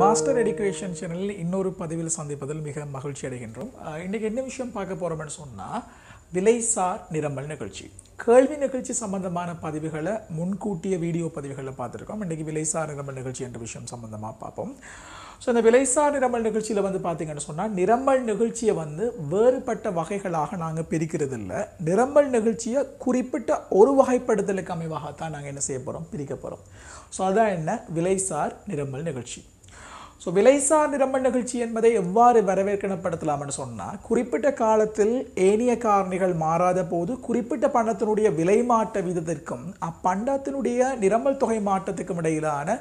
Master education சேனலில் இன்னொரு பதிவில் சந்திப்பதில் மிக மகிழ்ச்சி அடைகின்றோம். இன்றைக்கி என்ன விஷயம் பார்க்க போகிறோம்னு சொன்னால் விலைசார் நிரம்பல் நிகழ்ச்சி. கேள்வி நிகழ்ச்சி சம்பந்தமான பதிவுகளை முன்கூட்டிய வீடியோ பதிவுகளை பார்த்துருக்கோம். இன்றைக்கி விலைசார் நிரம்பல் நிகழ்ச்சி என்ற விஷயம் சம்பந்தமாக பார்ப்போம். ஸோ இந்த விலைசார் நிரம்பல் நிகழ்ச்சியில் வந்து பார்த்தீங்கன்னு சொன்னால் நிரம்பல் நிகழ்ச்சியை வந்து வேறுபட்ட வகைகளாக நாங்கள் பிரிக்கிறது இல்லை நிரம்பல் நிகழ்ச்சியை குறிப்பிட்ட ஒரு வகைப்படுத்தலுக்கு அமைவாகத்தான் நாங்கள் என்ன செய்ய போகிறோம் பிரிக்க போகிறோம் ஸோ அதான் என்ன? விலைசார் நிரம்பல் நிகழ்ச்சி. ஸோ விலைசார் நிரம்ப நிகழ்ச்சி என்பதை எவ்வாறு வரவேற்கப்படுத்தலாம்னு சொன்னால் குறிப்பிட்ட காலத்தில் ஏனைய காரணிகள் மாறாத போது குறிப்பிட்ட பண்டத்தினுடைய விலை மாற்ற வீதத்திற்கும் அப்பண்டத்தினுடைய நிரம்பல் தொகை மாற்றத்துக்கும் இடையிலான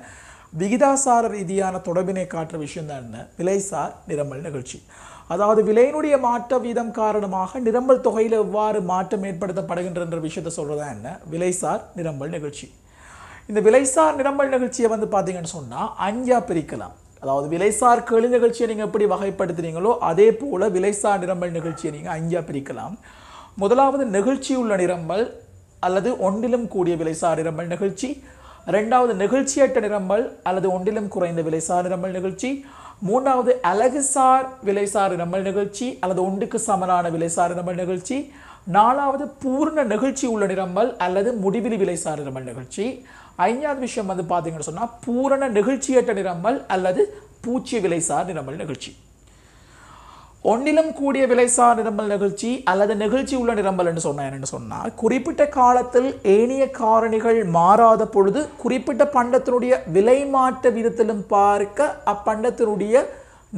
விகிதாசார ரீதியான தொடர்பினை காட்டுற விஷயம் தான் என்ன? விலைசார் நிரம்பல் நிகழ்ச்சி. அதாவது விலையினுடைய மாற்ற வீதம் காரணமாக நிரம்பல் தொகையில் எவ்வாறு மாற்றம் ஏற்படுத்தப்படுகின்ற விஷயத்தை சொல்கிறதா என்ன? விலைசார் நிரம்பல் நிகழ்ச்சி. இந்த விலைசார் நிரம்பல் நிகழ்ச்சியை வந்து பார்த்தீங்கன்னு சொன்னால் அஞ்சா பிரிக்கலாம். அதாவது விலைசார் கேள்வி நிகழ்ச்சியை நீங்கள் எப்படி வகைப்படுத்துறீங்களோ அதே போல விலைசார் நிரம்பல் நிகழ்ச்சியை நீங்கள் அஞ்சா பிரிக்கலாம். முதலாவது நெகிழ்ச்சியுள்ள நிரம்பல் அல்லது ஒன்றிலும் கூடிய விலைசார் நிரம்பல் நிகழ்ச்சி. ரெண்டாவது நிகழ்ச்சியற்ற நிரம்பல் அல்லது ஒன்றிலும் குறைந்த விலைசார் நிரம்பல் நிகழ்ச்சி. மூன்றாவது அழகுசார் விலைசார் நிரம்பல் நிகழ்ச்சி அல்லது ஒன்றுக்கு சமனான விலைசார் நிரம்பல் நிகழ்ச்சி. நாலாவது பூர்ண நிகழ்ச்சி உள்ள நிரம்பல் அல்லது முடிவிலி விலைசார் நிரம்பல் நிகழ்ச்சி. ஐந்தாவது விஷயம் வந்து பார்த்தீங்கன்னு சொன்னால் பூரண நெகிழ்ச்சியற்ற நிரம்பல் அல்லது பூச்சிய விலைசார் நிரம்பல் நிகழ்ச்சி. ஒன்றிலும் கூடிய விலைசார் நிரம்பல் நிகழ்ச்சி அல்லது நிகழ்ச்சி உள்ள நிரம்பல் என்று சொன்னா என்னன்னு சொன்னால் குறிப்பிட்ட காலத்தில் ஏனைய காரணிகள் மாறாத பொழுது குறிப்பிட்ட பண்டத்தினுடைய விலை மாற்ற விதத்திலும் பார்க்க அப்பண்டத்தினுடைய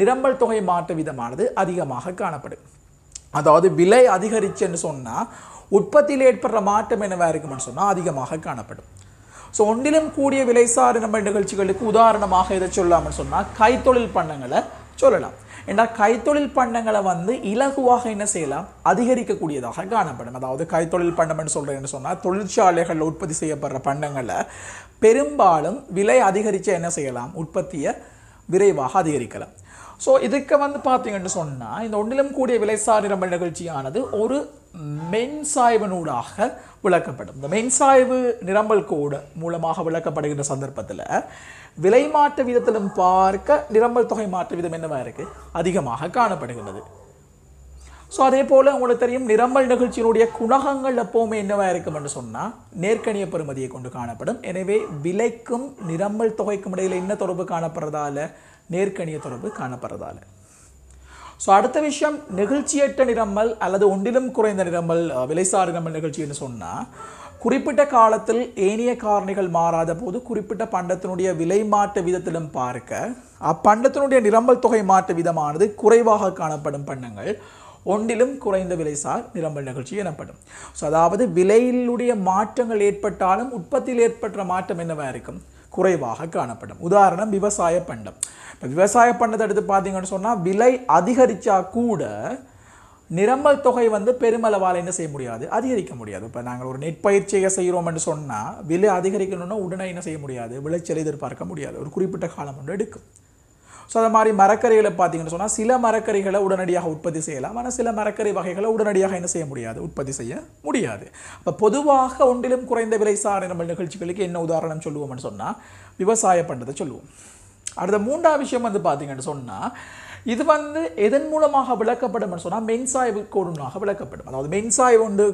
நிரம்பல் தொகை மாற்ற விதமானது அதிகமாக காணப்படும். அதாவது விலை அதிகரிச்சுன்னு சொன்னால் உற்பத்தியில் ஏற்படுற மாற்றம் என்னவா இருக்கும்னு சொன்னால் அதிகமாக காணப்படும். ஸோ ஒன்றிலும் கூடிய விலைசார் நம்ம நிகழ்ச்சிகளுக்கு உதாரணமாக இதை சொல்லாமல் சொன்னால் கைத்தொழில் பண்ணங்களை சொல்லலாம். ஏன்னா கைத்தொழில் பண்ணங்களை வந்து இலகுவாக என்ன செய்யலாம்? அதிகரிக்கக்கூடியதாக காணப்படும். அதாவது கைத்தொழில் பண்ணம்னு சொல்கிறேன்னு சொன்னால் தொழிற்சாலைகளில் உற்பத்தி செய்யப்படுற பண்டங்களை பெரும்பாலும் விலை அதிகரித்து என்ன செய்யலாம்? உற்பத்தியை விரைவாக அதிகரிக்கலாம். ஸோ இதுக்கு வந்து பார்த்தீங்கன்னு சொன்னால் இந்த ஒன்றிலும் கூடிய விலைசார் நிரம்பல் நிகழ்ச்சியானது ஒரு மென்சாய்வனூடாக விளக்கப்படும். இந்த மென்சாய்வு நிரம்பல் கோடு மூலமாக விளக்கப்படுகின்ற சந்தர்ப்பத்தில் விலை மாற்ற விதத்திலும் பார்க்க நிரம்பல் தொகை மாற்ற விதம் என்னவாக இருக்கு? அதிகமாக காணப்படுகின்றது. ஸோ அதே போல் உங்களுக்கு தெரியும் நிரம்பல் நிகழ்ச்சியினுடைய குணகங்கள் எப்போவுமே என்னவாக இருக்கும் என்று சொன்னால் நேர்கணிய பெறுமதியை கொண்டு காணப்படும். எனவே விலைக்கும் நிரம்பல் தொகைக்கும் இடையில் என்ன தொடர்பு காணப்படுறதால? நேர்கணிய தொடர்பு காணப்படுறதால. ஸோ அடுத்த விஷயம் நெகிழ்ச்சியற்ற நிரம்பல் அல்லது ஒன்றிலும் குறைந்த நிரம்பல் விலைசார் நிரம்பல் நிகழ்ச்சின்னு சொன்னால் குறிப்பிட்ட காலத்தில் ஏனைய காரணிகள் மாறாத போது குறிப்பிட்ட பண்டத்தினுடைய விலை மாற்ற விதத்திலும் பார்க்க அப்பண்டத்தினுடைய நிரம்பல் தொகை மாற்ற விதமானது குறைவாக காணப்படும் பண்டங்கள் ஒன்றிலும் குறைந்த விலைசார் நிரம்பல் நிகழ்ச்சி எனப்படும். ஸோ அதாவது விலையிலுடைய மாற்றங்கள் ஏற்பட்டாலும் உற்பத்தியில் ஏற்பட்ட மாற்றம் என்னவாக இருக்கும்? குறைவாக காணப்படும். உதாரணம் விவசாய பண்டம். இப்போ விவசாய பண்ணதை எடுத்து பார்த்தீங்கன்னு சொன்னால் விலை அதிகரித்தா கூட நிரம்பல் தொகை வந்து பெருமளவால் என்ன செய்ய முடியாது? அதிகரிக்க முடியாது. இப்போ நாங்கள் ஒரு நெற்பயிற்சியை செய்கிறோம்னு சொன்னால் விலை அதிகரிக்கணும்னா உடனே என்ன செய்ய முடியாது? விளைச்சல் எதிர்பார்க்க முடியாது. ஒரு குறிப்பிட்ட காலம் ஒன்று எடுக்கும். ஸோ அது மாதிரி மரக்கறிகளை பார்த்தீங்கன்னு சொன்னால் சில மரக்கறிகளை உடனடியாக உற்பத்தி செய்யலாம். ஆனால் சில மரக்கறி வகைகளை உடனடியாக என்ன செய்ய முடியாது? உற்பத்தி செய்ய முடியாது. அப்போ பொதுவாக ஒன்றிலும் குறைந்த விலை சார் நம்ம நிகழ்ச்சிகளுக்கு என்ன உதாரணம் சொல்லுவோம்னு சொன்னால் விவசாய பண்ணுறதை சொல்லுவோம். அடுத்த மூன்றாவது விஷயம் வந்து பார்த்தீங்கன்னு சொன்னால் இது வந்து எதன் மூலமாக விளக்கப்படும் சொன்னால் மென்சாய்வு கோடுனாக விளக்கப்படும். அதாவது மென்சாய்வு ஒன்று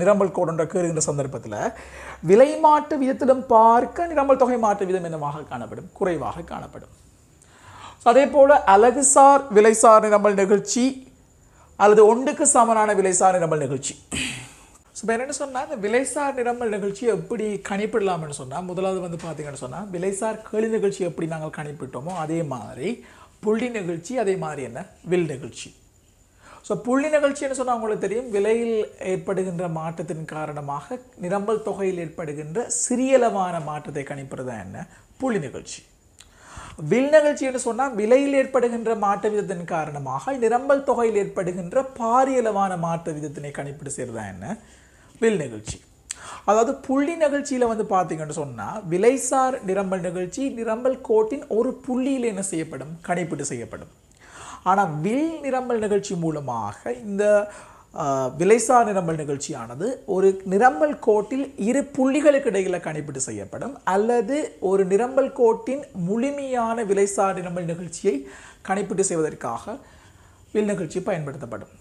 நிரம்பல் கோடுன்ற கேறுகின்ற சந்தர்ப்பத்தில் விலை மாற்று விதத்திலும் பார்க்க நிரம்பல் தொகை மாற்று விதம் என்னவாக காணப்படும்? குறைவாக காணப்படும். அதே போல் அழகுசார் விலைசார் நிரம்பல் நிகழ்ச்சி அல்லது ஒன்றுக்கு சமனான விலைசார் நிரம்பல் நிகழ்ச்சி. இப்போ என்னென்னு சொன்னால் இந்த விலைசார் நிரம்பல் நிகழ்ச்சியை எப்படி கணிப்பிடலாம்னு சொன்னால் முதலாவது வந்து பார்த்தீங்கன்னு சொன்னால் விலைசார் கேள்வி நிகழ்ச்சி எப்படி நாங்கள் கணிப்பிட்டோமோ அதே மாதிரி புள்ளி நிகழ்ச்சி அதே மாதிரி என்ன? வில் நிகழ்ச்சி. ஸோ புள்ளி நிகழ்ச்சின்னு சொன்னால் உங்களுக்கு தெரியும் விலையில் ஏற்படுகின்ற மாற்றத்தின் காரணமாக நிரம்பல் தொகையில் ஏற்படுகின்ற சிறியளவான மாற்றத்தை கணிப்பது என்ன? புள்ளி நிகழ்ச்சி. வில் நிகழ்ச்சி என்று சொன்னால் விலையில் ஏற்படுகின்ற மாற்ற விதத்தின் காரணமாக நிரம்பல் தொகையில் ஏற்படுகின்ற பாரியளவான மாற்ற விதத்தினை கணிப்பீடு செய்கிறதா என்ன? வில் நிகழ்ச்சி. அதாவது புள்ளி நிகழ்ச்சியில் வந்து பார்த்தீங்கன்னு சொன்னால் விலைசார் நிரம்பல் நிகழ்ச்சி நிரம்பல் கோட்டின் ஒரு புள்ளியில் என்ன செய்யப்படும்? கணிப்பீடு செய்யப்படும். ஆனால் வில் நிரம்பல் நிகழ்ச்சி மூலமாக இந்த விலைசார் நிரம்பல் நிகழ்ச்சியானது ஒரு நிரம்பல் கோட்டில் இரு புள்ளிகளுக்கு இடையில் கணிப்பீடு செய்யப்படும். அல்லது ஒரு நிரம்பல் கோட்டின் முழுமையான விலைசார் நிரம்பல் நிகழ்ச்சியை கணிப்பீடு செய்வதற்காக வில் நிகழ்ச்சி பயன்படுத்தப்படும்.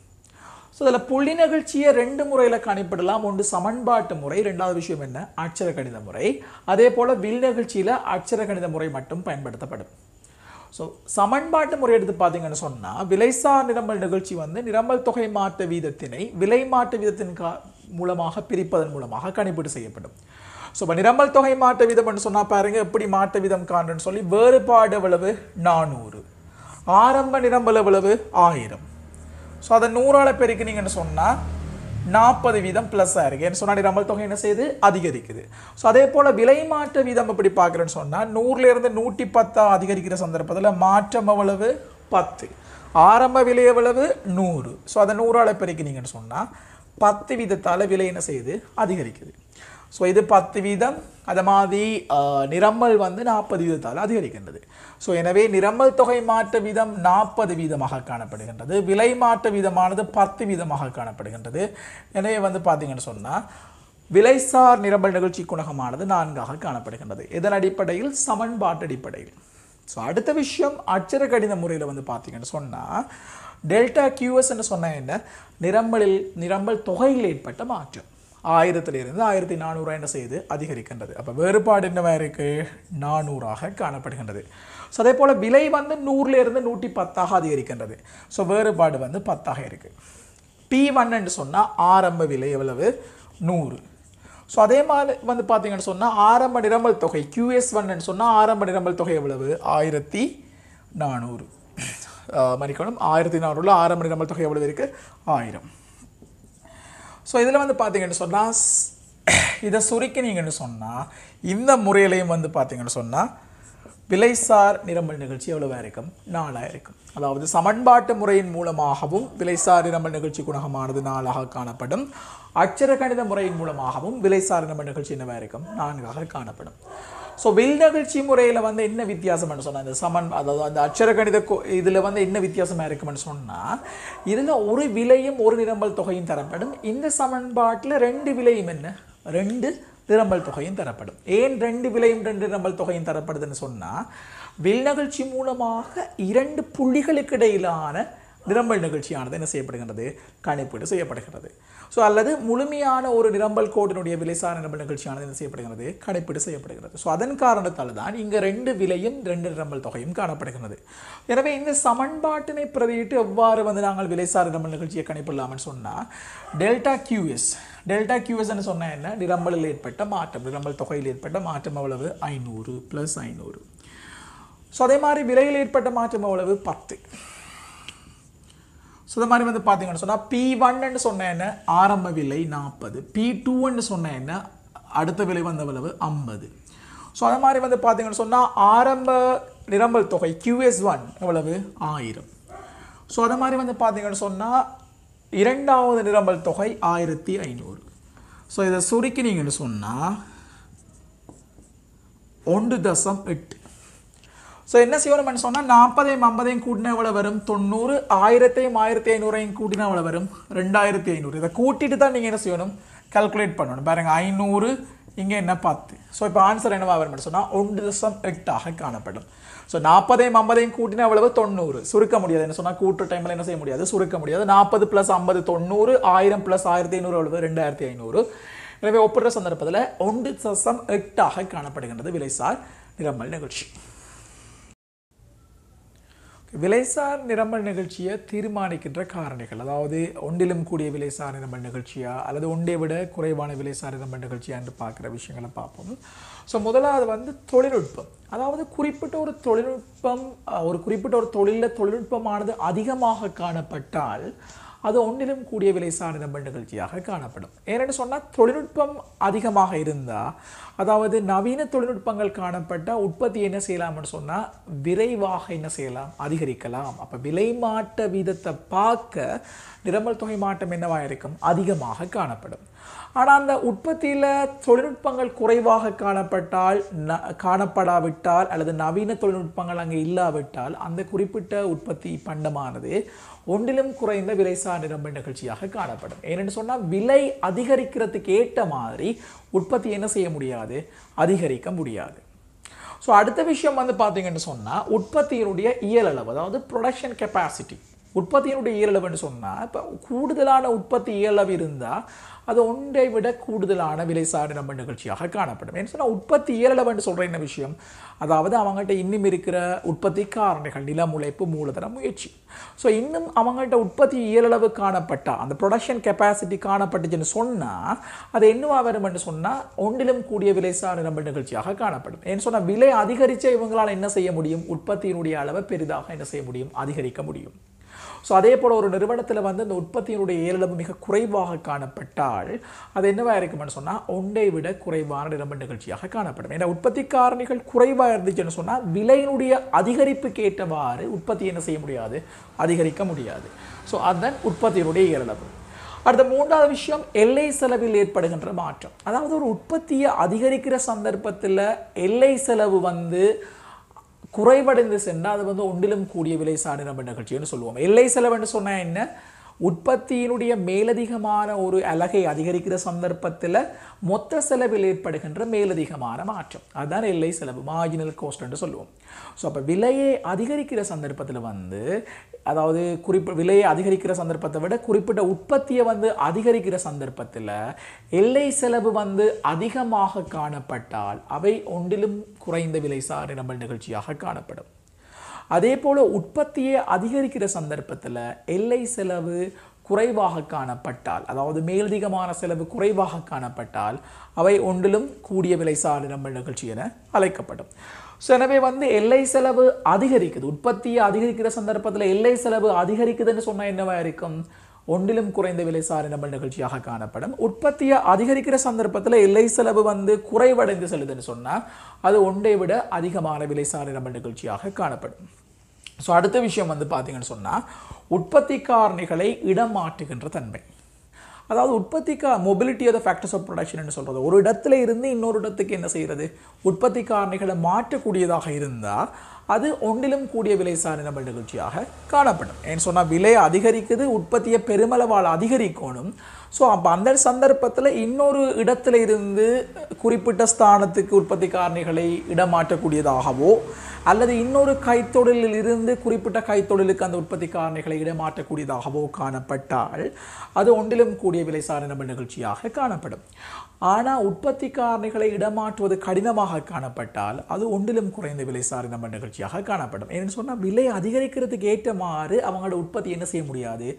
ஸோ இதில் புள்ளி நிகழ்ச்சியை ரெண்டு முறையில் கணிப்பிடலாம். ஒன்று சமன்பாட்டு முறை ரெண்டாவது விஷயம் என்ன? அட்சர கணித முறை. அதே போல் வில் நிகழ்ச்சியில் அட்சர கணித முறை மட்டும் பயன்படுத்தப்படும். ஸோ சமன்பாட்டு முறை எடுத்து பார்த்தீங்கன்னு சொன்னால் விலைசார் நிரம்பல் நிகழ்ச்சி வந்து நிரம்பல் தொகை மாற்ற வீதத்தினை விலை மாற்ற வீதத்தின் கா மூலமாக பிரிப்பதன் மூலமாக கணிப்பீடு செய்யப்படும். ஸோ இப்போ நிரம்பல் தொகை மாற்ற வீதம்னு சொன்னால் பாருங்க எப்படி மாற்ற வீதம் காண்றேன்னு சொல்லி வேறுபாடு எவ்வளவு? நானூறு. ஆரம்ப நிரம்பல் எவ்வளவு? ஆயிரம். ஸோ அதை நூறால் பெருக்கினீங்கன்னு சொன்னால் நாற்பது வீதம் ப்ளஸ் ஆயிருக்கு ஏன்னு சொன்னால் நிரம்பல் தொகை என்ன செய்யுது? அதிகரிக்குது. ஸோ அதே போல் விலை மாற்ற வீதம் எப்படி பார்க்குறேன்னு சொன்னால் நூறுலேருந்து நூற்றி பத்தா அதிகரிக்கிற சந்தர்ப்பத்தில் மாற்றம் எவ்வளவு? பத்து. ஆரம்ப விலை எவ்வளவு? நூறு. ஸோ அதை நூறால் பெருக்கினீங்கன்னு சொன்னால் பத்து வீதத்தால் விலை என்ன செய்யுது? அதிகரிக்குது. ஸோ இது பத்து வீதம். அது மாதிரி ஆஹ், நிரம்பல் வந்து நாற்பது வீதத்தால் அதிகரிக்கின்றது. ஸோ எனவே நிரம்பல் தொகை மாற்ற வீதம் நாற்பது வீதமாக காணப்படுகின்றது. விலை மாற்ற வீதமானது பத்து வீதமாக காணப்படுகின்றது. எனவே வந்து பார்த்தீங்கன்னு சொன்னால் விலைசார் நிரம்பல் நிகழ்ச்சி குணகமானது நான்காக காணப்படுகின்றது. இதன் அடிப்படையில் சமன்பாட்டு அடிப்படையில். ஸோ அடுத்த விஷயம் அச்சர கடித முறையில் வந்து பார்த்தீங்கன்னு சொன்னால் டெல்டா கியூஎஸ்ன்னு சொன்னால் என்ன? நிரம்பலில் நிரம்பல் தொகையில் ஏற்பட்ட மாற்றம். ஆயிரத்திலிருந்து ஆயிரத்தி நானூறு என்ன செய்து அதிகரிக்கின்றது. அப்போ வேறுபாடு என்னவா இருக்கு நானூறாக காணப்படுகின்றது. ஸோ அதே போல் விலை வந்து நூறுலேருந்து நூற்றி பத்தாக அதிகரிக்கின்றது. ஸோ வேறுபாடு வந்து பத்தாக இருக்குது டி ஒன்னு சொன்னால் ஆரம்ப விலை எவ்வளவு? நூறு. ஸோ அதே மாதிரி வந்து பார்த்தீங்கன்னு சொன்னால் ஆரம்ப நிரம்பல் தொகை கியூஎஸ் ஒன்னு சொன்னால் ஆரம்ப நிரம்பல் தொகை எவ்வளவு? ஆயிரத்தி நானூறு. மணிக்கணும் ஆயிரத்தி நானூறுல ஆரம்ப நிரம்பல் தொகை எவ்வளவு இருக்குது ஆயிரம். ஸோ இதில் வந்து பார்த்தீங்கன்னு சொன்னால் இதை சுருக்கினீங்கன்னு சொன்னால் இந்த முறையிலையும் வந்து பார்த்தீங்கன்னு சொன்னால் விலைசார் நிரம்பல் நிகழ்ச்சி எவ்வளவா இருக்கும்? நாளாக இருக்கும். அதாவது சமன்பாட்டு முறையின் மூலமாகவும் விலைசார் நிரம்பல் நிகழ்ச்சி குணகமானது நாளாக காணப்படும். அச்சர கணித முறையின் மூலமாகவும் விலைசார் நிரம்பல் நிகழ்ச்சி என்னவாக இருக்கும்? நான்காக காணப்படும். ஸோ வில் நிகழ்ச்சி முறையில் வந்து என்ன வித்தியாசம்னு சொன்னால் இந்த சமன் அதாவது அந்த அச்சர கணித இதில் வந்து என்ன வித்தியாசமாக இருக்குமென்னு சொன்னால் இதில் ஒரு விலையும் ஒரு நிரம்பல் தொகையும் தரப்படும். இந்த சமன்பாட்டில் ரெண்டு விலையும் என்ன? ரெண்டு நிரம்பல் தொகையும் தரப்படும். ஏன் ரெண்டு விலையும் ரெண்டு நிரம்பல் தொகையும் தரப்படுதுன்னு சொன்னால் வில் நிகழ்ச்சி மூலமாக இரண்டு புள்ளிகளுக்கு இடையிலான நிரம்பல் நிகழ்ச்சியானது என்ன செய்யப்படுகின்றது? கணிப்பீடு செய்யப்படுகிறது. ஸோ அல்லது முழுமையான ஒரு நிரம்பல் கோட்டினுடைய விலைசார் நிரம்பல் நிகழ்ச்சியானது என்ன செய்யப்படுகிறது? கணிப்பீடு செய்யப்படுகிறது. ஸோ அதன் காரணத்தால் தான் இங்கே ரெண்டு விலையும் ரெண்டு நிரம்பல் தொகையும் காணப்படுகிறது எனவே இந்த சமன்பாட்டினை பிரதியிட்டு எவ்வாறு வந்து நாங்கள் விலைசார் நிரம்பல் நிகழ்ச்சியை கணிப்பிடலாம்னு சொன்னால் டெல்டா கியூஎஸ் டெல்டா கியூஎஸ்ன்னு சொன்னால் என்ன? நிரம்பலில் ஏற்பட்ட மாற்றம் நிரம்பல் தொகையில் ஏற்பட்ட மாற்றம் அவ்வளவு ஐநூறு ப்ளஸ் ஐநூறு. ஸோ அதே மாதிரி விலையில் ஏற்பட்ட மாற்றம் அவ்வளவு பத்து. ஸோ இந்த மாதிரி வந்து பார்த்தீங்கன்னு சொன்னால் பி ஒன்னு சொன்ன என்ன? ஆரம்ப விலை நாற்பது பி டூன்னு சொன்ன என்ன? அடுத்த விலை வந்த விளவு ஐம்பது. ஸோ அது மாதிரி வந்து பார்த்தீங்கன்னு சொன்னால் ஆரம்ப நிரம்பல் தொகை கியூஎஸ் ஒன் எவ்வளவு? ஆயிரம். ஸோ அது மாதிரி வந்து பார்த்தீங்கன்னு சொன்னால் இரண்டாவது நிரம்பல் தொகை ஆயிரத்தி ஐநூறு. ஸோ இதை சுருக்கினீங்கன்னு சொன்னால் ஒன்று தசம் எட்டு. ஸோ என்ன செய்யணும்னு சொன்னால் நாற்பதையும் ஐம்பதையும் கூட்டினா எவ்வளோ வரும்? தொண்ணூறு ஆயிரத்தையும் ஆயிரத்தி ஐநூறையும் கூட்டினா எவ்வளோ வரும்? ரெண்டாயிரத்தி ஐநூறு. இதை கூட்டிட்டு தான் நீங்கள் என்ன செய்யணும்? கால்குலேட் பண்ணணும். பாருங்க ஐநூறு இங்கே என்ன பார்த்து ஸோ இப்போ ஆன்சர் என்னவா வரும் சொன்னால் ஒன்று தசம் எட்டாக காணப்படும். ஸோ நாற்பதையும் ஐம்பதையும் கூட்டினா எவ்வளவு? தொண்ணூறு. சுருக்க முடியாது. என்ன சொன்னால் கூட்டு டைமில் என்ன செய்ய முடியாது? சுருக்க முடியாது. நாற்பது ப்ளஸ் ஐம்பது தொண்ணூறு. ஆயிரம் ப்ளஸ் ஆயிரத்தி ஐநூறு எவ்வளவு? ரெண்டாயிரத்தி ஐநூறு. எனவே ஒப்பிடுற சந்தர்ப்பத்தில் ஒன்று தசம் எட்டாக காணப்படுகின்றது விலைசார் நிரம்பல் நிகழ்ச்சி. விலைசார் நிரம்பல் நிகழ்ச்சியை தீர்மானிக்கின்ற காரணிகள் அதாவது ஒன்றிலும் கூடிய விலைசார் நிரம்பல் நிகழ்ச்சியா அல்லது ஒன்றை விட குறைவான விலைசார் நிரம்பல் நிகழ்ச்சியா என்று பார்க்குற விஷயங்களை பார்ப்போம். ஸோ முதலாவது வந்து தொழில்நுட்பம். அதாவது குறிப்பிட்ட ஒரு தொழில்நுட்பம் ஒரு குறிப்பிட்ட ஒரு தொழிலில் தொழில்நுட்பமானது அதிகமாக காணப்பட்டால் அது ஒன்றிலும் கூடிய விலை சார்ந்த நிகழ்ச்சியாக காணப்படும். ஏனென்று சொன்னால் தொழில்நுட்பம் அதிகமாக இருந்தால் அதாவது நவீன தொழில்நுட்பங்கள் காணப்பட்ட உற்பத்தி என்ன செய்யலாம்னு சொன்னால் விரைவாக என்ன செய்யலாம்? அதிகரிக்கலாம். அப்போ விலை மாற்ற வீதத்தை பார்க்க நிரம்பல் தொகை மாற்றம் என்னவாக இருக்கும் அதிகமாக காணப்படும். ஆனால் அந்த உற்பத்தியில் தொழில்நுட்பங்கள் குறைவாக காணப்பட்டால் ந காணப்படாவிட்டால் அல்லது நவீன தொழில்நுட்பங்கள் அங்கே இல்லாவிட்டால் அந்த குறிப்பிட்ட உற்பத்தி பண்டமானது ஒன்றிலும் குறைந்த விலைசார் நிரம்பல் நிகழ்ச்சியாக காணப்படும். ஏனென்று சொன்னால் விலை அதிகரிக்கிறதுக்கு ஏற்ற மாதிரி உற்பத்தி என்ன செய்ய முடியாது? அதிகரிக்க முடியாது. ஸோ அடுத்த விஷயம் வந்து பார்த்தீங்கன்னு சொன்னால் உற்பத்தியினுடைய இயலளவு அதாவது ப்ரொடக்ஷன் கெப்பாசிட்டி உற்பத்தியினுடைய இயலளவுன்னு சொன்னால் இப்போ கூடுதலான உற்பத்தி இயலவு இருந்தால் அது ஒன்றை விட கூடுதலான விலை சார்ந்த நம்ம நிகழ்ச்சியாக காணப்படும். ஏன்னு சொன்னால் உற்பத்தி இயலவுன்னு சொல்கிற என்ன விஷயம்? அதாவது அவங்கள்ட்ட இன்னும் இருக்கிற உற்பத்தி காரணிகள் நிலம் உழைப்பு மூலதன முயற்சி. ஸோ இன்னும் அவங்ககிட்ட உற்பத்தி இயலளவு காணப்பட்டால் அந்த ப்ரொடக்ஷன் கெப்பாசிட்டி காணப்பட்டுச்சுன்னு சொன்னால் அது என்னவா வரும்னு சொன்னால் ஒன்றிலும் கூடிய விலை சார்ந்த நம்ம நிகழ்ச்சியாக காணப்படும். ஏன்னு சொன்னால் விலை அதிகரித்த இவங்களால் என்ன செய்ய முடியும்? உற்பத்தியினுடைய அளவை பெரிதாக என்ன செய்ய முடியும்? அதிகரிக்க முடியும். ஸோ அதே போல் ஒரு நிறுவனத்தில் வந்து இந்த உற்பத்தியினுடைய இயலளவு மிக குறைவாக காணப்பட்டால் அது என்னவாக இருக்கும்னு சொன்னால் ஒன்றை விட குறைவான நிரம்ப நிகழ்ச்சியாக காணப்படும். ஏன்னா உற்பத்தி காரணிகள் குறைவாக இருந்துச்சுன்னு சொன்னால் விலையினுடைய அதிகரிப்புக்கு ஏற்றவாறு உற்பத்தி என்ன செய்ய முடியாது? அதிகரிக்க முடியாது. ஸோ அதன் உற்பத்தியினுடைய இயலளவு அடுத்த மூன்றாவது விஷயம் எல்லை செலவில் ஏற்படுகின்ற மாற்றம். அதாவது ஒரு உற்பத்தியை அதிகரிக்கிற சந்தர்ப்பத்தில் எல்லை செலவு வந்து குறைவடைந்து சென்றால் அது வந்து ஒன்றிலும் கூடிய விலை சார்ந்த நம்ம நிகழ்ச்சின்னு சொல்லுவோம். எல்லை செலவுன்னு சொன்னால் என்ன? உற்பத்தியினுடைய மேலதிகமான ஒரு அலகை அதிகரிக்கிற சந்தர்ப்பத்தில் மொத்த செலவில் ஏற்படுகின்ற மேலதிகமான மாற்றம். அதுதான் எல்லை செலவு மார்ஜினல் கோஸ்ட்னு சொல்லுவோம். ஸோ அப்போ விலையை அதிகரிக்கிற சந்தர்ப்பத்தில் வந்து அதாவது குறிப்பிட்ட விலையை அதிகரிக்கிற சந்தர்ப்பத்தை விட குறிப்பிட்ட உற்பத்தியை வந்து அதிகரிக்கிற சந்தர்ப்பத்தில் எல்லை செலவு வந்து அதிகமாக காணப்பட்டால் அவை ஒன்றிலும் குறைந்த விலை சார் நம்ம நிகழ்ச்சியாக காணப்படும். அதே போல் உற்பத்தியை அதிகரிக்கிற சந்தர்ப்பத்தில் எல்லை செலவு குறைவாக காணப்பட்டால் அதாவது மேலதிகமான செலவு குறைவாக காணப்பட்டால் அவை ஒன்றிலும் கூடிய விலை சார் நம்ம நிகழ்ச்சி என அழைக்கப்படும். ஸோ எனவே வந்து எல்லை செலவு அதிகரிக்குது. உற்பத்தியை அதிகரிக்கிற சந்தர்ப்பத்தில் எல்லை செலவு அதிகரிக்குதுன்னு சொன்னால் என்னவா இருக்கும்? ஒன்றிலும் குறைந்த விலை சார் நம்ம நிகழ்ச்சியாக காணப்படும். உற்பத்தியை அதிகரிக்கிற சந்தர்ப்பத்தில் எல்லை செலவு வந்து குறைவடைந்து செல்லுதுன்னு சொன்னால் அது ஒன்றை விட அதிகமான விலை சார் நம்ம நிகழ்ச்சியாக காணப்படும். ஸோ அடுத்த விஷயம் வந்து பார்த்தீங்கன்னு சொன்னால் உற்பத்தி காரணிகளை இடம் மாற்றுகின்ற தன்மை. அதாவது உற்பத்திக்கா mobility of factors of production சொல்கிறது ஒரு இடத்துல இருந்து இன்னொரு இடத்துக்கு என்ன செய்கிறது? உற்பத்தி காரணிகளை மாற்றக்கூடியதாக இருந்தால் அது ஒன்றிலும் கூடிய விலை சார்ந்த நம்ம நிகழ்ச்சியாக காணப்படும். ஏன்னு சொன்னால் விலை அதிகரிக்குது உற்பத்தியை பெருமளவால் அதிகரிக்கணும். ஸோ அப்போ அந்த சந்தர்ப்பத்தில் இன்னொரு இடத்துல இருந்து குறிப்பிட்ட ஸ்தானத்துக்கு உற்பத்தி காரணிகளை இடமாற்றக்கூடியதாகவோ அல்லது இன்னொரு கைத்தொழிலில் இருந்து குறிப்பிட்ட கைத்தொழிலுக்கு அந்த உற்பத்தி காரணிகளை இடமாற்றக்கூடியதாகவோ காணப்பட்டால் அது ஒன்றிலும் கூடிய விலை சாரணம் நம்ம நிகழ்ச்சியாக காணப்படும். ஆனால் உற்பத்தி காரணிகளை இடமாற்றுவது கடினமாக காணப்பட்டால் அது ஒன்றிலும் குறைந்த விலை சார் நம்ம நிகழ்ச்சியாக காணப்படும். ஏன்னு சொன்னால் விலை அதிகரிக்கிறதுக்கு ஏற்றமாறு அவங்களோட உற்பத்தி என்ன செய்ய முடியாது?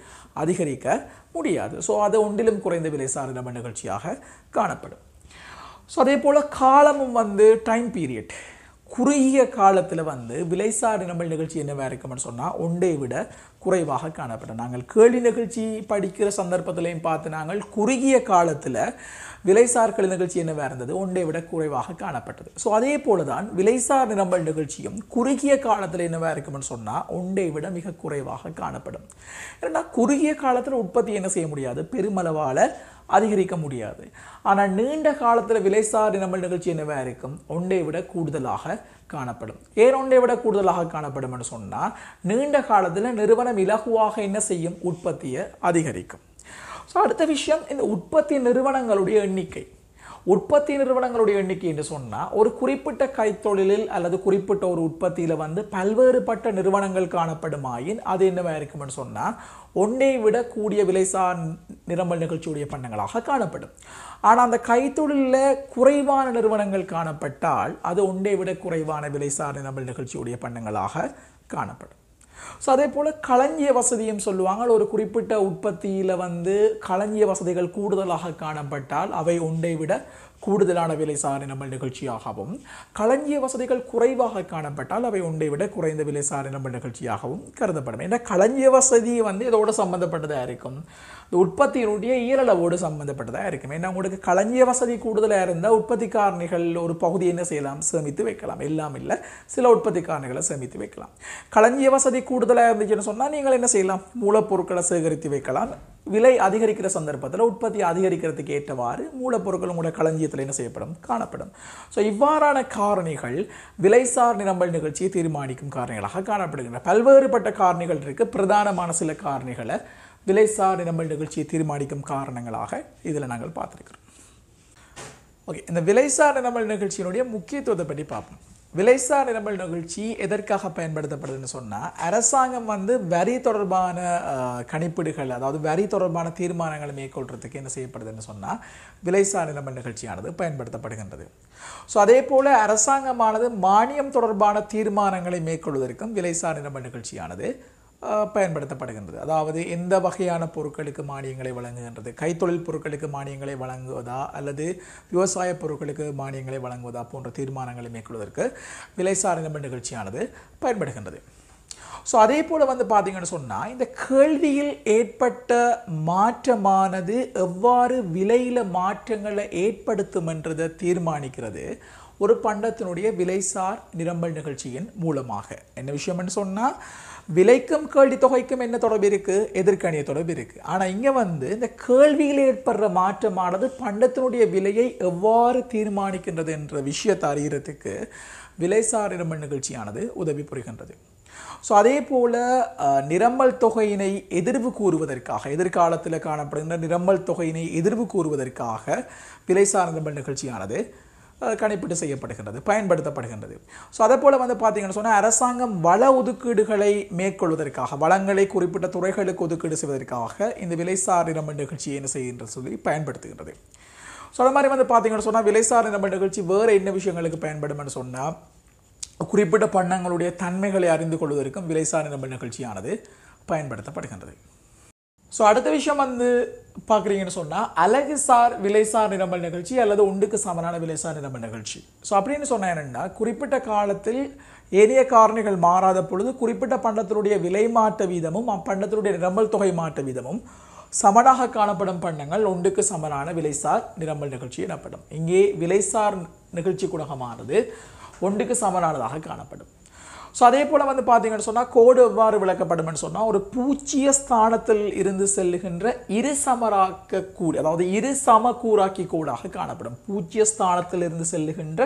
அதிகரிக்க முடியாது. ஸோ அது ஒன்றிலும் குறைந்த விலை சாரணம் நம்ம நிகழ்ச்சியாக காணப்படும். ஸோ அதே போல் காலமும் வந்து டைம் பீரியட் குறுகிய காலத்தில் வந்து விலைசார் நம்ம நிகழ்ச்சி என்னவா இருக்கும்னு சொன்னால் ஒன்றை விட குறைவாக காணப்படும். நாங்கள் கேள்வி நிகழ்ச்சி படிக்கிற சந்தர்ப்பத்திலையும் பார்த்து நாங்கள் குறுகிய காலத்தில் விலைசார் கல்வி நிகழ்ச்சி என்னவா இருந்தது ஒன்றை விட குறைவாக காணப்பட்டது. ஸோ அதே போல தான் விலைசார் நிரம்பல் நிகழ்ச்சியும் குறுகிய காலத்தில் என்னவாக இருக்கும்னு சொன்னால் ஒன்றை விட மிக குறைவாக காணப்படும். ஏன்னா குறுகிய காலத்தில் உற்பத்தி என்ன செய்ய முடியாது? பெருமளவால் அதிகரிக்க முடியாது. ஆனால் நீண்ட காலத்தில் விலைசார் நிரம்பல் நிகழ்ச்சி என்னவாக இருக்கும்? ஒன்றை விட கூடுதலாக காணப்படும். ஏன் ஒன்றை விட கூடுதலாக காணப்படும் என்று சொன்னால் நீண்ட காலத்தில் நிறுவனம் இலகுவாக என்ன செய்யும்? உற்பத்தியை அதிகரிக்கும். ஸோ அடுத்த விஷயம் இந்த உற்பத்தி நிறுவனங்களுடைய எண்ணிக்கை. உற்பத்தி நிறுவனங்களுடைய எண்ணிக்கை என்று சொன்னால் ஒரு குறிப்பிட்ட கைத்தொழிலில் அல்லது குறிப்பிட்ட ஒரு உற்பத்தியில் வந்து பல்வேறுபட்ட நிறுவனங்கள் காணப்படுமாயின் அது என்னவாக இருக்கும்னு சொன்னால் ஒன்றை விட கூடிய விலைசார் நிரம்பல் நிகழ்ச்சியுடைய பண்ணங்களாக காணப்படும். ஆனால் அந்த கைத்தொழிலில் குறைவான நிறுவனங்கள் காணப்பட்டால் அது ஒன்றை விட குறைவான விலைசார் நிரம்பல் நிகழ்ச்சியுடைய பண்ணங்களாக காணப்படும். ஸோ அதே போல் களஞ்சிய வசதியும் சொல்லுவாங்க. ஒரு குறிப்பிட்ட உற்பத்தியில் வந்து களஞ்சிய வசதிகள் கூடுதலாக காணப்பட்டால் அவை ஒன்றை விட கூடுதலான விலை சார் நம்ம நிகழ்ச்சியாகவும் களஞ்சிய வசதிகள் குறைவாக காணப்பட்டால் அவை ஒன்றை விட குறைந்த விலை சார் நம்ம நிகழ்ச்சியாகவும் கருதப்படும். ஏன்னா களஞ்சிய வசதி வந்து இதோட சம்மந்தப்பட்டதாக இருக்கும். இந்த உற்பத்தியினுடைய ஈரளவோடு சம்மந்தப்பட்டதாக இருக்கும். ஏன்னா உங்களுக்கு களஞ்சிய வசதி கூடுதலாக இருந்தால் உற்பத்தி காரணிகள் ஒரு பகுதி என்ன செய்யலாம்? சேமித்து வைக்கலாம். எல்லாம் இல்லை. சில உற்பத்தி காரணிகளை சேமித்து வைக்கலாம். களஞ்சிய வசதி கூடுதலாக இருந்துச்சுன்னு சொன்னால் நீங்கள் என்ன செய்யலாம்? மூலப்பொருட்களை சேகரித்து வைக்கலாம். விலை அதிகரிக்கிற சந்தர்ப்பத்தில் உற்பத்தி அதிகரிக்கிறதுக்கு ஏற்றவாறு மூலப்பொருட்கள் உங்களுடைய களஞ்சியத்தில் என்ன செய்யப்படும்? காணப்படும். ஸோ இவ்வாறான காரணிகள் விலைசார் நிரம்பல் நிகழ்ச்சியை தீர்மானிக்கும் காரணிகளாக காணப்படுகின்றன. பல்வேறுபட்ட காரணிகள் இருக்குது பிரதானமான சில காரணிகளை விலைசார் நிரம்பல் நிகழ்ச்சியை தீர்மானிக்கும் காரணங்களாக இதில் நாங்கள் பார்த்துருக்கிறோம். ஓகே இந்த விலைசார் நிரம்பல் நிகழ்ச்சியினுடைய முக்கியத்துவத்தை பற்றி பார்ப்போம். விலைசார் நிரம்பல் நிகழ்ச்சி எதற்காக பயன்படுத்தப்படுதுன்னு சொன்னால் அரசாங்கம் வந்து வரி தொடர்பான கணிப்பீடுகள் அதாவது வரி தொடர்பான தீர்மானங்களை மேற்கொள்றதுக்கு என்ன செய்யப்படுதுன்னு சொன்னால் விலைசார் நிரம்பல் நிகழ்ச்சியானது பயன்படுத்தப்படுகின்றது. ஸோ அதே போல் அரசாங்கமானது மானியம் தொடர்பான தீர்மானங்களை மேற்கொள்வதற்கும் விலைசார் நிரம்பல் நிகழ்ச்சியானது பயன்படுத்தப்படுகின்றது. அதாவது எந்த வகையான பொருட்களுக்கு மானியங்களை வழங்குகின்றது? கைத்தொழில் பொருட்களுக்கு மானியங்களை வழங்குவதா? அல்லது விவசாய பொருட்களுக்கு மானியங்களை வழங்குவதா போன்ற தீர்மானங்களை மேற்கொள்வதற்கு விலைசார் நிரம்பல் நிகழ்ச்சியானது பயன்படுகின்றது. ஸோ அதே போல் வந்து பார்த்தீங்கன்னு சொன்னால் இந்த கேள்வியில் ஏற்பட்ட மாற்றமானது எவ்வாறு விலையில் மாற்றங்களை ஏற்படுத்தும் என்றதை தீர்மானிக்கிறது ஒரு பண்டத்தினுடைய விலைசார் நிரம்பல் நிகழ்ச்சியின் மூலமாக. என்ன விஷயம்னு சொன்னால் விலைக்கும் கேள்வி தொகைக்கும் என்ன தொடர்பு இருக்குது எதிர்க்கணிய தொடர்பு இருக்குது ஆனால் இங்கே வந்து இந்த கேள்வியில் ஏற்படுற மாற்றமானது பண்டத்தினுடைய விலையை எவ்வாறு தீர்மானிக்கின்றது என்ற விஷயத்தை அறிகிறதுக்கு விலைசார் நிரம்ப நிகழ்ச்சியானது உதவி புரிகின்றது. ஸோ அதே போல் நிரம்பல் தொகையினை எதிர்வு கூறுவதற்காக எதிர்காலத்தில் காணப்படுகின்ற நிரம்பல் தொகையினை எதிர்வு கூறுவதற்காக விலைசார் நிரம்பல் நிகழ்ச்சியானது கணிப்பீடு செய்யப்படுகின்றது பயன்படுத்தப்படுகின்றது. ஸோ அதே போல் வந்து பார்த்தீங்கன்னு சொன்னால் அரசாங்கம் வள ஒதுக்கீடுகளை மேற்கொள்வதற்காக வளங்களை குறிப்பிட்ட துறைகளுக்கு ஒதுக்கீடு செய்வதற்காக இந்த விலைசார் நிரம்ப நிகழ்ச்சியை என்ன செய்கின்ற சொல்லி பயன்படுத்துகின்றது. ஸோ அது மாதிரி வந்து பார்த்தீங்கன்னு சொன்னால் விலைசார் நிரம்பல் நிகழ்ச்சி வேறு என்ன விஷயங்களுக்கு பயன்படும்னு சொன்னால் குறிப்பிட்ட பண்டங்களுடைய தன்மைகளை அறிந்து கொள்வதற்கும் விலைசார் நிரம்பல் நிகழ்ச்சியானது பயன்படுத்தப்படுகின்றது. ஸோ அடுத்த விஷயம் வந்து பார்க்குறீங்கன்னு சொன்னால் அழகுசார் விலைசார் நிரம்பல் நிகழ்ச்சி அல்லது ஒன்றுக்கு சமனான விலைசார் நிரம்பல் நிகழ்ச்சி. ஸோ அப்படின்னு சொன்னால் என்னென்னா குறிப்பிட்ட காலத்தில் ஏனைய காரணிகள் மாறாத பொழுது குறிப்பிட்ட பண்டத்தினுடைய விலை மாற்ற வீதமும் அப்பண்டத்தினுடைய நிரம்பல் தொகை மாற்ற வீதமும் சமனாக காணப்படும் பண்டங்கள் ஒன்றுக்கு சமனான விலைசார் நிரம்பல் நிகழ்ச்சி எனப்படும். இங்கே விலைசார் நிகழ்ச்சி குணகமானது ஒன்றுக்கு சமனானதாக காணப்படும். ஸோ அதே போல் வந்து பார்த்தீங்கன்னு சொன்னால் கோடு எவ்வாறு விளக்கப்படும்னு சொன்னால் ஒரு பூச்சிய ஸ்தானத்தில் இருந்து செல்லுகின்ற இரு சமராக்கக்கூடி அதாவது இரு சமக்கூறாக்கி கூடாக காணப்படும். பூச்சிய ஸ்தானத்தில் இருந்து செல்லுகின்ற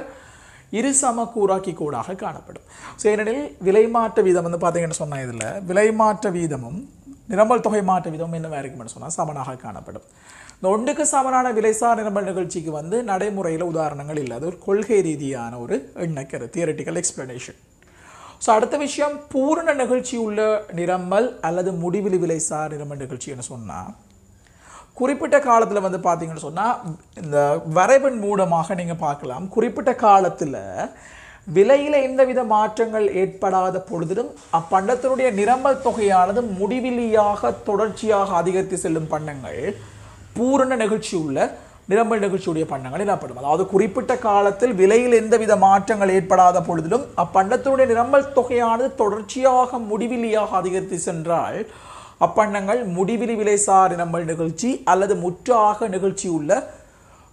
இரு சமக்கூறாக்கி கூடாக காணப்படும். ஸோ ஏனெனில் விலைமாற்ற வீதம் வந்து பார்த்தீங்கன்னு சொன்னால் இதில் விலைமாற்ற வீதமும் நிரம்பல் தொகை மாற்ற வீதமும் என்னவாக இருக்கும்னு சொன்னால் சமனாக காணப்படும். இந்த ஒன்றுக்கு சமனான விலைசார் நிரம்பல் நிகழ்ச்சிக்கு வந்து நடைமுறையில் உதாரணங்கள் இல்லை அது ஒரு கொள்கை ரீதியான ஒரு எண்ணக்கரு தியரட்டிக்கல் எக்ஸ்பிளனேஷன் ஸோ அடுத்த விஷயம் பூரண நிகழ்ச்சி உள்ள நிரம்பல் அல்லது முடிவிலி விலை சார் நிறம நிரம்பல் நிகழ்ச்சின்னு சொன்னால் குறிப்பிட்ட காலத்தில் வந்து பார்த்தீங்கன்னு சொன்னால் இந்த வரைவின் மூலமாக நீங்கள் பார்க்கலாம். குறிப்பிட்ட காலத்தில் விலையில் எந்தவித மாற்றங்கள் ஏற்படாத பொழுதிலும் அப்பண்டத்தினுடைய நிரம்பல் தொகையானது முடிவிலியாக தொடர்ச்சியாக அதிகரித்து செல்லும் பண்டங்கள் பூரண நிகழ்ச்சி உள்ள நிரம்பல் நிகழ்ச்சியுடைய பண்டங்கள் எனப்படும் அதாவது குறிப்பிட்ட காலத்தில் விலையில் எந்தவித மாற்றங்கள் ஏற்படாத பொழுதிலும் அப்பண்டத்தினுடைய நிரம்பல் தொகையானது தொடர்ச்சியாக முடிவிலியாக அதிகரித்து சென்றால் அப்பண்டங்கள் முடிவிலி விலைசார் நிரம்பல் நிகழ்ச்சி அல்லது முற்றாக நிகழ்ச்சி உள்ள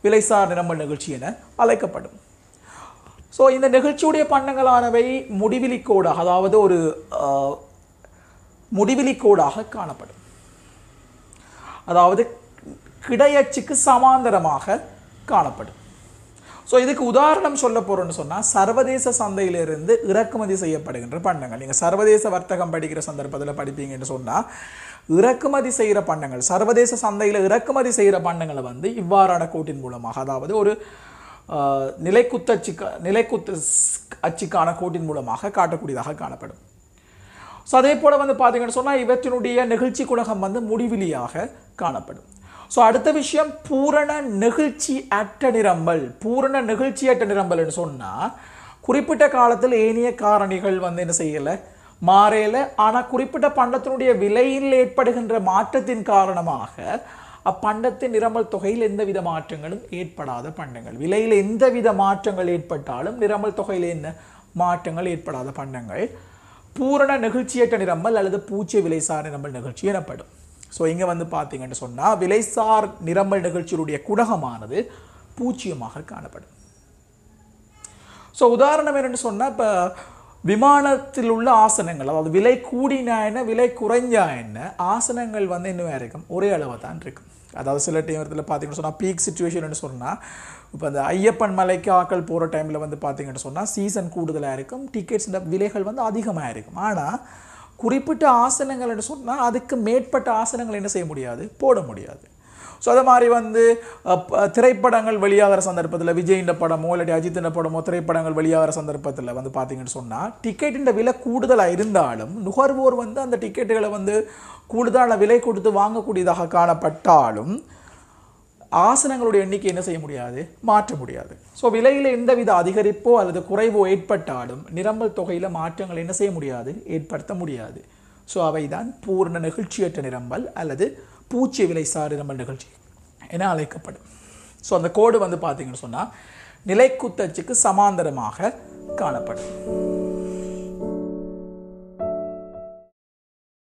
விலைசார் நிரம்பல் நிகழ்ச்சி என அழைக்கப்படும். ஸோ இந்த நிகழ்ச்சியுடைய பண்டங்களானவை முடிவிலி கோடாக அதாவது ஒரு முடிவிலிக்கோடாக முடிவிலி கோடாக காணப்படும். அதாவது கிடையச்சுக்கு சமாந்தரமாக காணப்படும். ஸோ இதுக்கு உதாரணம் சொல்ல போகிறோன்னு சொன்னால் சர்வதேச சந்தையிலிருந்து இறக்குமதி செய்யப்படுகின்ற பண்டங்கள். நீங்கள் சர்வதேச வர்த்தகம் படிக்கிற சந்தர்ப்பத்தில் படிப்பீங்கன்னு சொன்னால் இறக்குமதி செய்கிற பண்டங்கள் சர்வதேச சந்தையில் இறக்குமதி செய்கிற பண்டங்களை வந்து இவ்வாறான கோட்டின் மூலமாக அதாவது ஒரு நிலைக்குத்தச்சுக்கா நிலைக்குத்து அச்சுக்கான கோட்டின் மூலமாக காட்டக்கூடியதாக காணப்படும். ஸோ அதே போல் வந்து பார்த்தீங்கன்னு சொன்னால் இவற்றினுடைய நிகழ்ச்சி குலகம் வந்து முடிவிலியாக காணப்படும். ஸோ அடுத்த விஷயம் பூரண நெகிழ்ச்சி அற்ற நிரம்பல். பூரண நெகிழ்ச்சி அற்ற நிரம்பல்னு சொன்னால் குறிப்பிட்ட காலத்தில் ஏனைய காரணிகள் வந்து என்ன செய்யலை? மாறையில் ஆனால் குறிப்பிட்ட பண்டத்தினுடைய விலையில் ஏற்படுகின்ற மாற்றத்தின் காரணமாக அப்பண்டத்தின் நிரம்பல் தொகையில் எந்தவித மாற்றங்களும் ஏற்படாத பண்டங்கள். விலையில் எந்தவித மாற்றங்கள் ஏற்பட்டாலும் நிரம்பல் தொகையில் என்ன? மாற்றங்கள் ஏற்படாத பண்டங்கள். பூரண நெகிழ்ச்சியற்ற நிரம்பல் அல்லது பூச்சிய விலைசார் நிரம்பல் நிகழ்ச்சி எனப்படும். ஸோ இங்கே வந்து பார்த்தீங்கன்னு சொன்னால் விலைசார் நிரம்பல் நிகழ்ச்சியுடைய குடகமானது பூச்சியமாக காணப்படும். ஸோ உதாரணம் என்னென்னு சொன்னால் இப்போ விமானத்தில் உள்ள ஆசனங்கள் அதாவது விலை கூடினா என்ன விலை குறைஞ்சா என்ன ஆசனங்கள் வந்து என்ன இருக்கும் ஒரே அளவு தான் இருக்கும். அதாவது சில டைமத்தில் பார்த்தீங்கன்னு சொன்னால் பீக் சுச்சுவேஷன் சொன்னால் இப்போ அந்த ஐயப்பன் மலைக்கு ஆக்கள் போகிற டைமில் வந்து பார்த்தீங்கன்னு சொன்னால் சீசன் கூடுதலாக இருக்கும் டிக்கெட்ஸ் விலைகள் வந்து அதிகமாக இருக்கும். ஆனால் குறிப்பிட்ட ஆசனங்கள் என்று சொன்னால் அதுக்கு மேற்பட்ட ஆசனங்கள் என்ன செய்ய முடியாது? போட முடியாது. ஸோ அதை மாதிரி வந்து திரைப்படங்கள் வெளியாகிற சந்தர்ப்பத்தில் விஜயின் படமோ இல்லாட்டி அஜித்தின் படமோ திரைப்படங்கள் வெளியாகிற சந்தர்ப்பத்தில் வந்து பார்த்தீங்கன்னு சொன்னால் டிக்கெட்டின் விலை கூடுதலாக இருந்தாலும் நுகர்வோர் வந்து அந்த டிக்கெட்டுகளை வந்து கூடுதலான விலை கொடுத்து வாங்கக்கூடியதாக காணப்பட்டாலும் ஆசனங்களுடைய எண்ணிக்கை என்ன செய்ய முடியாது? மாற்ற முடியாது. ஸோ விலையில் எந்தவித அதிகரிப்போ அல்லது குறைவோ ஏற்பட்டாலும் நிரம்பல் தொகையில் மாற்றங்கள் என்ன செய்ய முடியாது? ஏற்படுத்த முடியாது. ஸோ அவைதான் பூர்ண நெகிழ்ச்சியற்ற நிரம்பல் அல்லது பூச்சி விலை சார் நிரம்பல் நிகழ்ச்சி என அழைக்கப்படும். ஸோ அந்த கோடு வந்து பார்த்தீங்கன்னு சொன்னால் நிலைக்குத்தச்சுக்கு சமாந்தரமாக காணப்படும்.